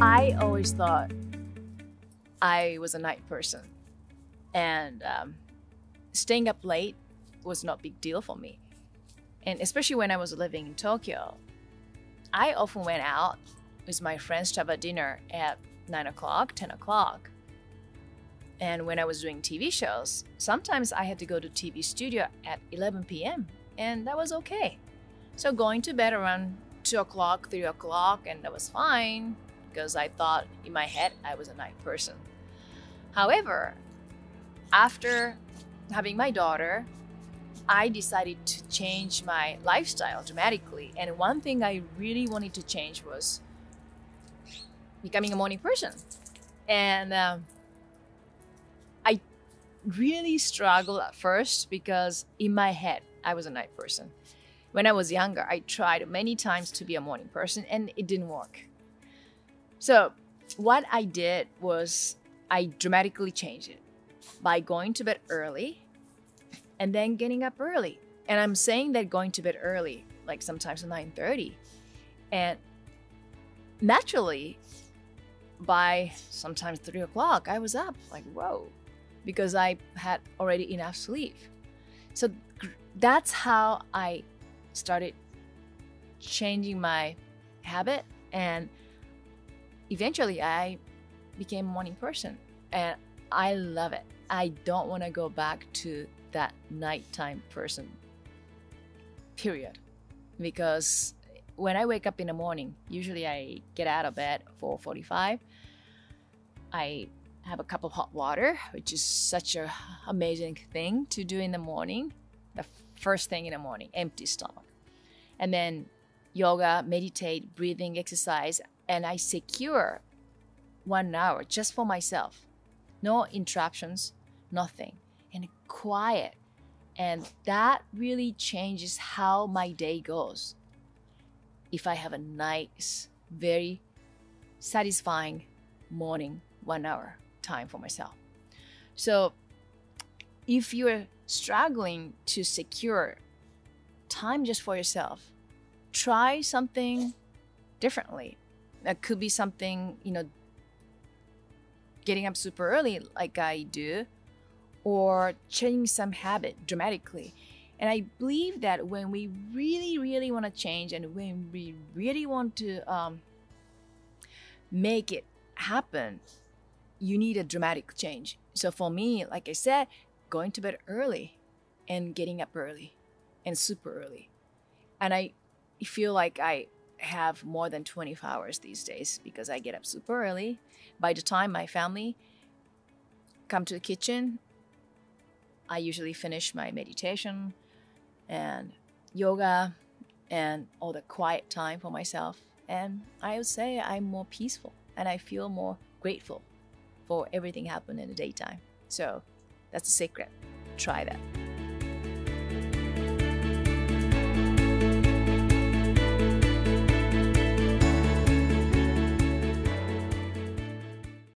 I always thought I was a night person, and um, staying up late was not big deal for me. And especially when I was living in Tokyo, I often went out with my friends to have a dinner at nine o'clock, ten o'clock. And when I was doing TV shows, sometimes I had to go to TV studio at 11 p.m. and that was okay. So going to bed around two o'clock, three o'clock, and that was fine because I thought in my head I was a night person. However, after having my daughter, I decided to change my lifestyle dramatically. And one thing I really wanted to change was becoming a morning person. And um, I really struggled at first because in my head, I was a night person. When I was younger, I tried many times to be a morning person and it didn't work. So, what I did was I dramatically changed it by going to bed early and then getting up early. And I'm saying that going to bed early, like sometimes at 9:30. And naturally, by sometimes three o'clock, I was up like, whoa, because I had already enough sleep. So that's how I started changing my habit. And eventually, I became a morning person. And I love it. I don't want to go back to that nighttime person. Period. Because when I wake up in the morning, usually I get out of bed 4:45. I have a cup of hot water, which is such an amazing thing to do in the morning. The first thing in the morning, empty stomach. And then yoga, meditate, breathing exercise, and I secure one hour just for myself. No interruptions, nothing. And quiet. And that really changes how my day goes. If I have a nice, very satisfying morning, one hour time for myself. So if you're struggling to secure time just for yourself, try something differently. That could be something, you know, getting up super early like I do, or changing some habit dramatically. And I believe that when we really, really want to change and when we really want to um, make it happen, you need a dramatic change. So for me, like I said, going to bed early and getting up early and super early. And I feel like I have more than 24 hours these days because I get up super early. By the time my family come to the kitchen, I usually finish my meditation and yoga and all the quiet time for myself. And I would say I'm more peaceful and I feel more grateful for everything happened in the daytime. So that's the secret. Try that.